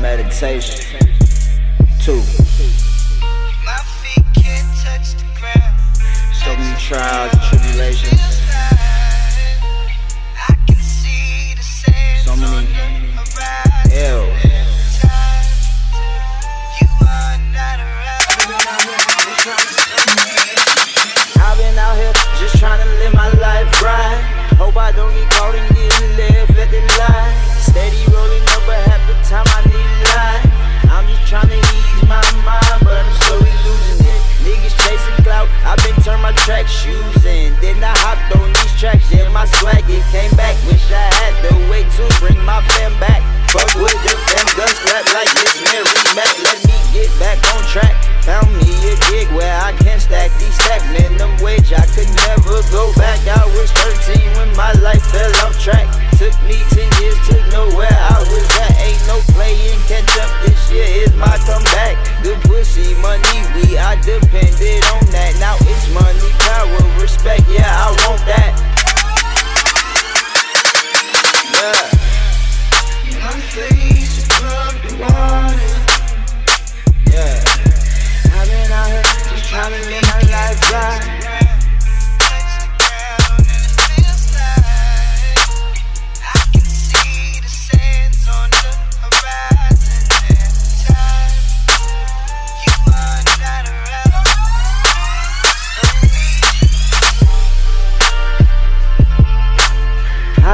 meditation. Two. So many trials that.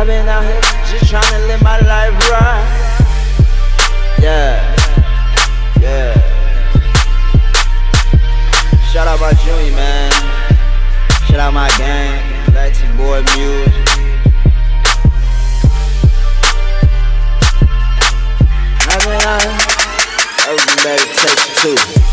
I've been out here just trying to live my life right. Yeah, yeah. Shout out my Junior, man. Shout out my gang, Black T Boy Music. I've been out here. Everything better takes you too.